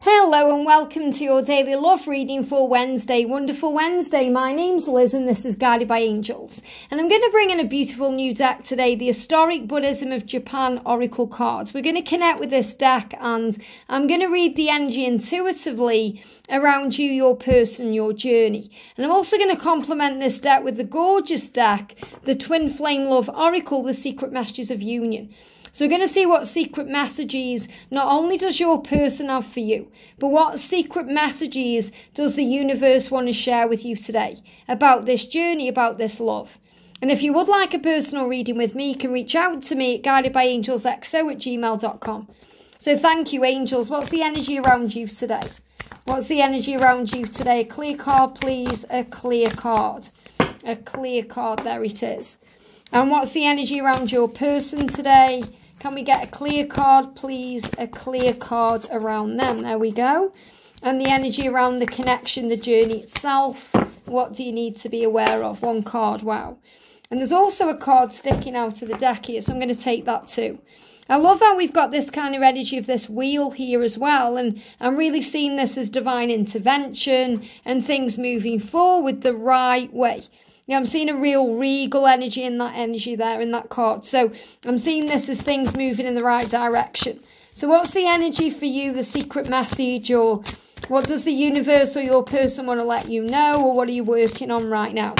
Hello and welcome to your daily love reading for Wednesday, Wonderful Wednesday. My name's Liz and this is Guided by Angels. And I'm going to bring in a beautiful new deck today, the Esoteric Buddhism of Japan Oracle cards. We're going to connect with this deck and I'm going to read the energy intuitively around you, your person, your journey. And I'm also going to complement this deck with the gorgeous deck, the Twin Flame Love Oracle, the Secret Messages of Union. So we're going to see what secret messages not only does your person have for you, but what secret messages does the universe want to share with you today about this journey, about this love. And if you would like a personal reading with me, you can reach out to me at guidedbyangelsxo at gmail.com. So thank you, angels. What's the energy around you today? What's the energy around you today? A clear card, please. A clear card. A clear card. There it is. And what's the energy around your person today? Can we get a clear card, please? A clear card around them. There we go. And the energy around the connection, the journey itself. What do you need to be aware of? One card. Wow. And there's also a card sticking out of the deck here, so I'm going to take that too. I love how we've got this kind of energy of this wheel here as well. And I'm really seeing this as divine intervention and things moving forward the right way. Yeah, I'm seeing a real regal energy in that energy there in that card. So I'm seeing this as things moving in the right direction. So what's the energy for you, the secret message, or what does the universe or your person want to let you know, or what are you working on right now?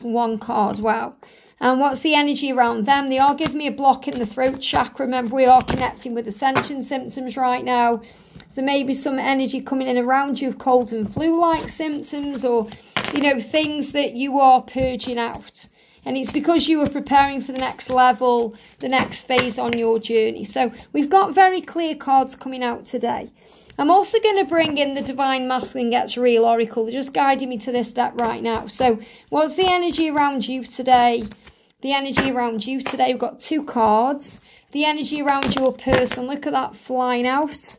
One card, wow. And what's the energy around them? They are giving me a block in the throat chakra. Remember, we are connecting with ascension symptoms right now. So maybe some energy coming in around you of cold and flu-like symptoms or, you know, things that you are purging out. And it's because you are preparing for the next level, the next phase on your journey. So we've got very clear cards coming out today. I'm also going to bring in the Divine Masculine Gets Real Oracle. They're just guiding me to this deck right now. So what's the energy around you today? The energy around you today, we've got two cards. The energy around your person, look at that flying out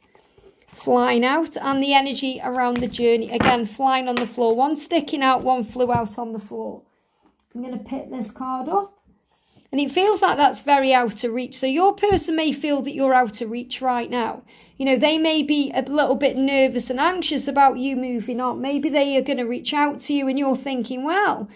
flying out and the energy around the journey. Again flying on the floor. One sticking out one flew out on the floor. I'm going to pick this card up. And it feels like that's very out of reach. So your person may feel that you're out of reach right now. You know they may be a little bit nervous and anxious about you moving on. Maybe they are going to reach out to you and you're thinking well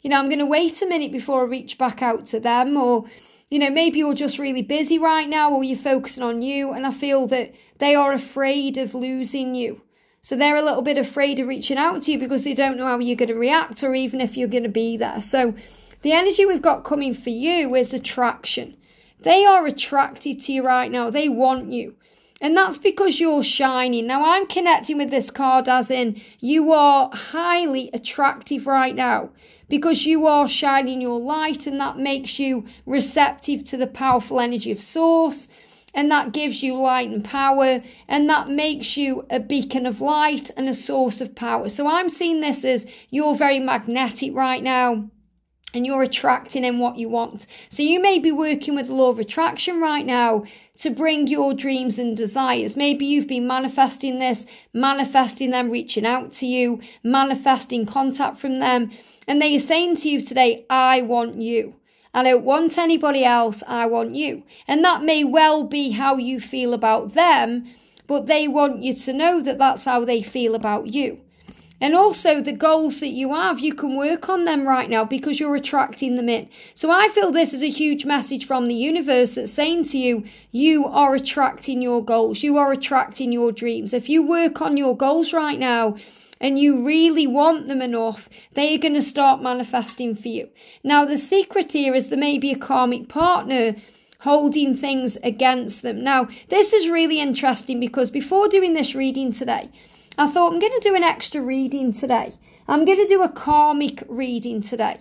you know i'm going to wait a minute before i reach back out to them or you know, maybe you're just really busy right now or you're focusing on you. And I feel that they are afraid of losing you. So they're a little bit afraid of reaching out to you because they don't know how you're going to react or even if you're going to be there. So the energy we've got coming for you is attraction. They are attracted to you right now. They want you. And that's because you're shining. Now, I'm connecting with this card as in you are highly attractive right now because you are shining your light and that makes you receptive to the powerful energy of source and that gives you light and power and that makes you a beacon of light and a source of power. So I'm seeing this as you're very magnetic right now and you're attracting in what you want. So you may be working with the law of attraction right now to bring your dreams and desires. Maybe you've been manifesting this, manifesting them reaching out to you, manifesting contact from them. And they're saying to you today, I want you. I don't want anybody else, I want you. And that may well be how you feel about them, but they want you to know that that's how they feel about you. And also the goals that you have, you can work on them right now because you're attracting them in. So I feel this is a huge message from the universe that's saying to you, you are attracting your goals. You are attracting your dreams. If you work on your goals right now, and you really want them enough, they are going to start manifesting for you. Now, the secret here is there may be a karmic partner holding things against them. Now, this is really interesting because before doing this reading today, I thought I'm going to do an extra reading today. I'm going to do a karmic reading today.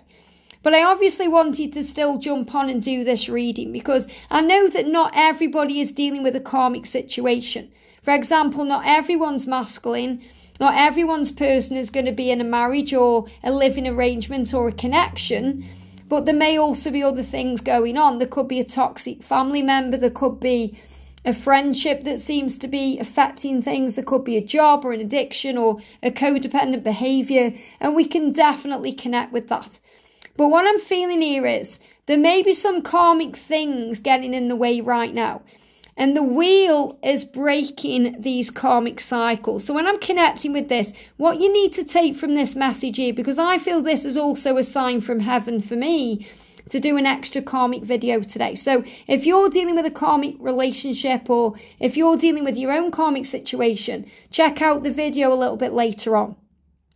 But I obviously wanted to still jump on and do this reading because I know that not everybody is dealing with a karmic situation. For example, not everyone's masculine, not everyone's person is going to be in a marriage or a living arrangement or a connection, but there may also be other things going on. There could be a toxic family member, there could be a friendship that seems to be affecting things. There could be a job or an addiction or a codependent behavior, and we can definitely connect with that. But what I'm feeling here is there may be some karmic things getting in the way right now. And the wheel is breaking these karmic cycles. So when I'm connecting with this, what you need to take from this message here, because I feel this is also a sign from heaven for me to do an extra karmic video today. So if you're dealing with a karmic relationship or if you're dealing with your own karmic situation, check out the video a little bit later on.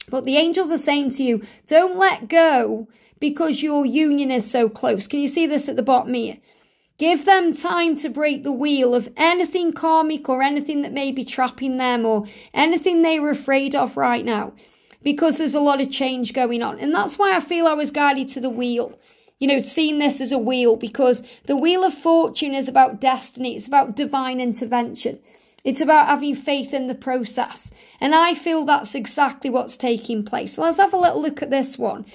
But the angels are saying to you, don't let go because your union is so close. Can you see this at the bottom here? Give them time to break the wheel of anything karmic or anything that may be trapping them or anything they were afraid of right now because there's a lot of change going on. And that's why I feel I was guided to the wheel. You know, seeing this as a wheel because the wheel of fortune is about destiny. It's about divine intervention. It's about having faith in the process. And I feel that's exactly what's taking place. So let's have a little look at this one.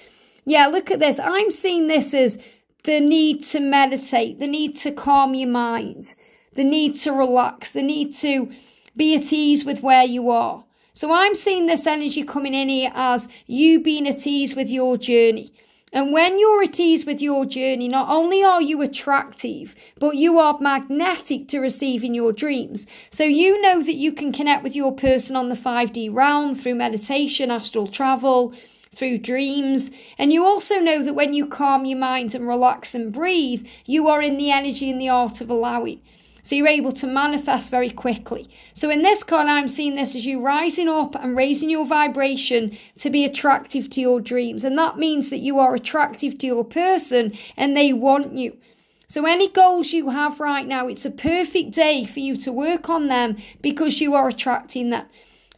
Yeah, look at this. I'm seeing this as the need to meditate, the need to calm your mind, the need to relax, the need to be at ease with where you are. So I'm seeing this energy coming in here as you being at ease with your journey. And when you're at ease with your journey, not only are you attractive, but you are magnetic to receiving your dreams. So you know that you can connect with your person on the 5D realm through meditation, astral travel, through dreams. And you also know that when you calm your mind and relax and breathe, you are in the energy and the art of allowing. So you're able to manifest very quickly. So in this card, I'm seeing this as you rising up and raising your vibration to be attractive to your dreams. And that means that you are attractive to your person and they want you. So any goals you have right now, it's a perfect day for you to work on them because you are attracting them.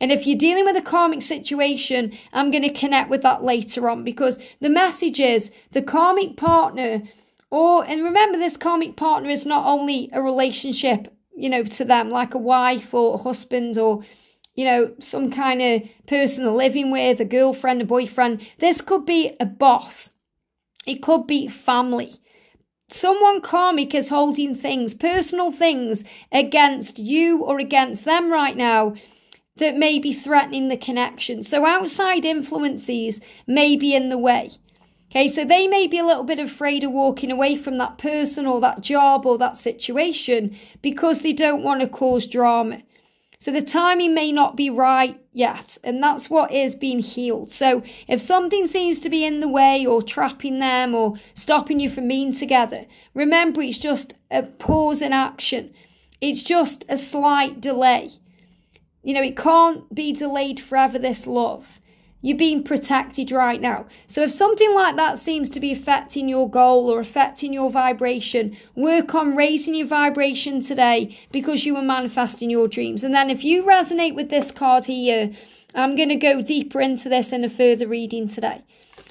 And if you're dealing with a karmic situation, I'm going to connect with that later on because the message is the karmic partner, or, and remember, this karmic partner is not only a relationship, you know, to them, like a wife or a husband or, you know, some kind of person they're living with, a girlfriend, a boyfriend. This could be a boss, it could be family. Someone karmic is holding things, personal things, against you or against them right now that may be threatening the connection. So outside influences may be in the way. Okay, so they may be a little bit afraid of walking away from that person or that job or that situation because they don't want to cause drama. So the timing may not be right yet, and that's what is being healed. So if something seems to be in the way or trapping them or stopping you from being together, remember it's just a pause in action. It's just a slight delay. You know, it can't be delayed forever, this love. You're being protected right now. So if something like that seems to be affecting your goal or affecting your vibration, work on raising your vibration today because you are manifesting your dreams. And then if you resonate with this card here, I'm going to go deeper into this in a further reading today.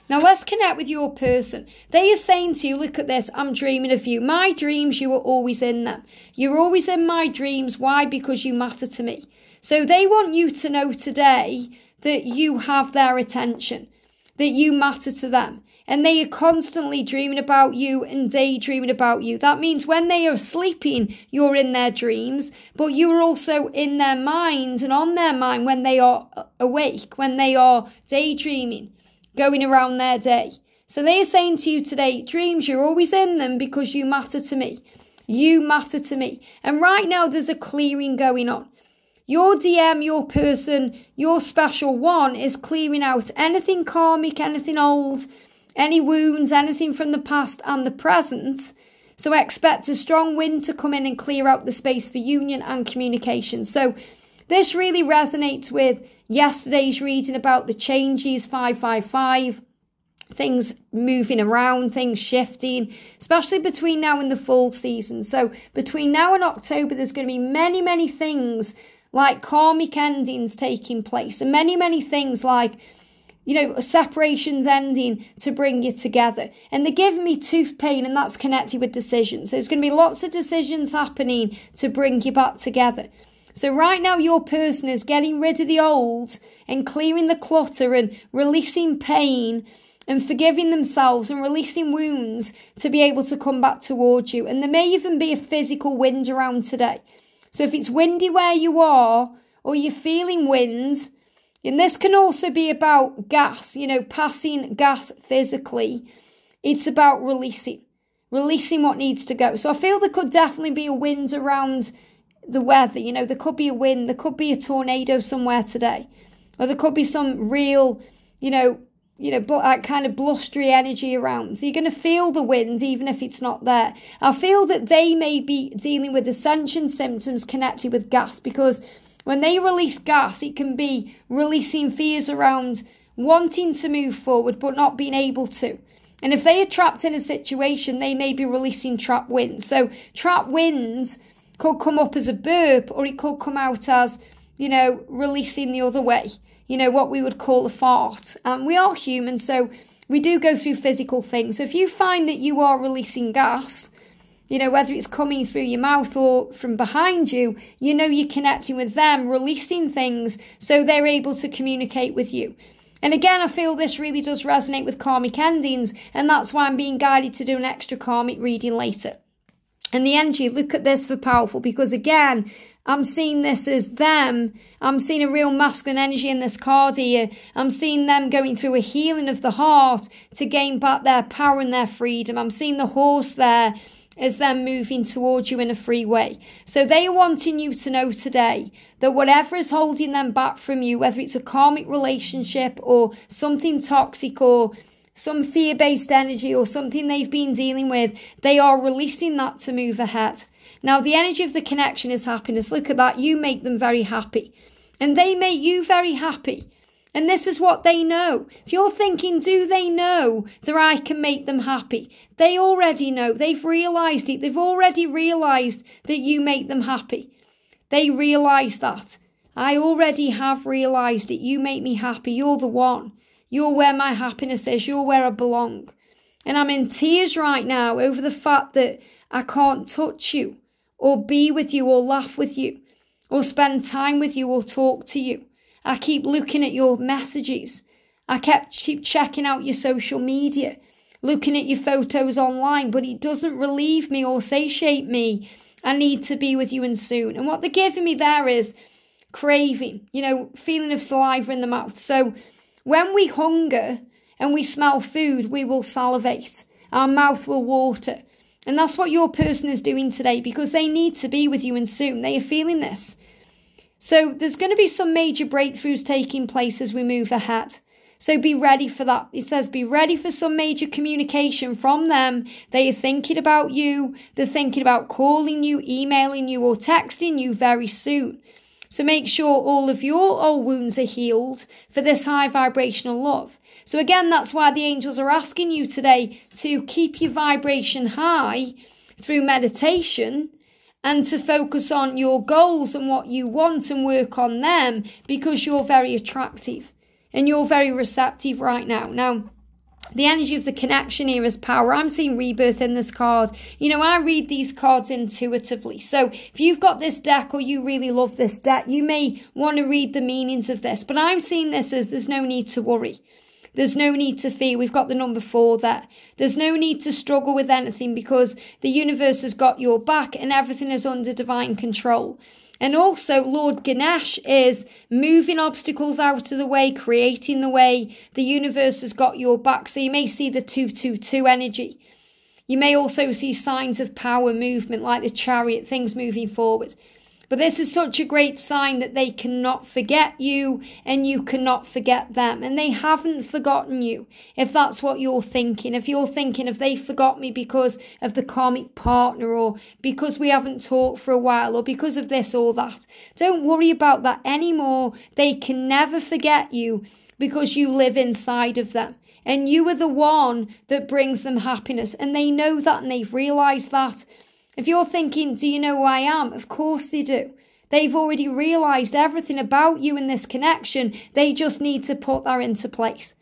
Now let's connect with your person. They are saying to you, look at this, I'm dreaming of you. My dreams, you are always in them. You're always in my dreams. Why? Because you matter to me. So they want you to know today that you have their attention, that you matter to them. And they are constantly dreaming about you and daydreaming about you. That means when they are sleeping, you're in their dreams, but you are also in their minds and on their mind when they are awake, when they are daydreaming, going around their day. So they are saying to you today, dreams, you're always in them because you matter to me. You matter to me. And right now, there's a clearing going on. Your DM, your person, your special one is clearing out anything karmic, anything old, any wounds, anything from the past and the present. So expect a strong wind to come in and clear out the space for union and communication. So this really resonates with yesterday's reading about the changes 555 things moving around, things shifting, especially between now and the fall season. So between now and October, there's going to be many, many things like karmic endings taking place, and many, many things like, you know, separations ending to bring you together. And they're giving me tooth pain, and that's connected with decisions. So there's going to be lots of decisions happening to bring you back together. So right now, your person is getting rid of the old and clearing the clutter and releasing pain and forgiving themselves and releasing wounds to be able to come back towards you. And there may even be a physical wind around today. So if it's windy where you are, or you're feeling winds, and this can also be about gas, you know, passing gas physically. It's about releasing, releasing what needs to go. So I feel there could definitely be a wind around the weather. You know, there could be a wind, there could be a tornado somewhere today, or there could be some real, you know, you know, that kind of blustery energy around. So you're going to feel the wind even if it's not there. I feel that they may be dealing with ascension symptoms connected with gas because when they release gas, it can be releasing fears around wanting to move forward but not being able to. And if they are trapped in a situation, they may be releasing trap winds. So trap winds could come up as a burp or it could come out as, you know, releasing the other way. You know, what we would call a fart. And we are human, so we do go through physical things. So if you find that you are releasing gas, you know, whether it's coming through your mouth or from behind you, you know you're connecting with them, releasing things so they're able to communicate with you. And again, I feel this really does resonate with karmic endings, and that's why I'm being guided to do an extra karmic reading later. And the energy, look at this for powerful, because again, I'm seeing this as them. I'm seeing a real masculine energy in this card here. I'm seeing them going through a healing of the heart to gain back their power and their freedom. I'm seeing the horse there as them moving towards you in a free way. So they are wanting you to know today that whatever is holding them back from you, whether it's a karmic relationship or something toxic or some fear based energy or something they've been dealing with, they are releasing that to move ahead. Now, the energy of the connection is happiness. Look at that. You make them very happy, and they make you very happy. And this is what they know. If you're thinking, do they know that I can make them happy? They already know. They've realized it. They've already realized that you make them happy. They realize that. I already have realized it. You make me happy. You're the one. You're where my happiness is. You're where I belong. And I'm in tears right now over the fact that I can't touch you or be with you or laugh with you or spend time with you or talk to you. I keep looking at your messages. I kept keep checking out your social media, looking at your photos online, but it doesn't relieve me or satiate me. I need to be with you and soon. And what they're giving me there is craving, you know, feeling of saliva in the mouth. So when we hunger and we smell food, we will salivate. Our mouth will water. And that's what your person is doing today because they need to be with you and soon. They are feeling this. So there's going to be some major breakthroughs taking place as we move ahead. So be ready for that. It says be ready for some major communication from them. They are thinking about you. They're thinking about calling you, emailing you, or texting you very soon. So make sure all of your old wounds are healed for this high vibrational love. So again, that's why the angels are asking you today to keep your vibration high through meditation and to focus on your goals and what you want and work on them because you're very attractive and you're very receptive right now. Now, the energy of the connection here is power. I'm seeing rebirth in this card. You know, I read these cards intuitively. So if you've got this deck or you really love this deck, you may want to read the meanings of this. But I'm seeing this as there's no need to worry. There's no need to fear. We've got the number four there. There's no need to struggle with anything because the universe has got your back and everything is under divine control. And also, Lord Ganesh is moving obstacles out of the way, creating the way. The universe has got your back. So you may see the 222 energy. You may also see signs of power movement, like the chariot, things moving forward. But this is such a great sign that they cannot forget you and you cannot forget them. And they haven't forgotten you, if that's what you're thinking. If you're thinking, if they forgot me because of the karmic partner or because we haven't talked for a while or because of this or that, don't worry about that anymore. They can never forget you because you live inside of them. And you are the one that brings them happiness. And they know that and they've realized that. If you're thinking, do you know who I am? Of course they do. They've already realized everything about you in this connection. They just need to put that into place.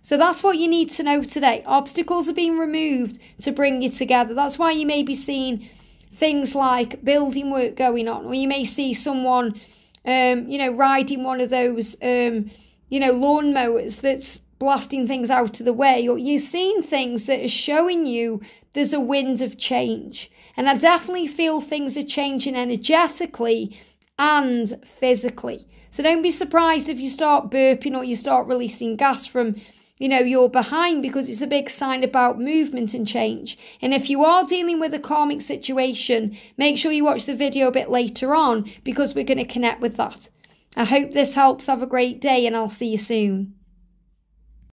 So that's what you need to know today. Obstacles are being removed to bring you together. That's why you may be seeing things like building work going on, or you may see someone, um, you know, riding one of those, um, you know, lawnmowers that's blasting things out of the way, or you're seeing things that are showing you there's a wind of change. And I definitely feel things are changing energetically and physically. So don't be surprised if you start burping or you start releasing gas from you know, you're behind because it's a big sign about movement and change. And if you are dealing with a karmic situation, make sure you watch the video a bit later on because we're going to connect with that. I hope this helps. Have a great day and I'll see you soon.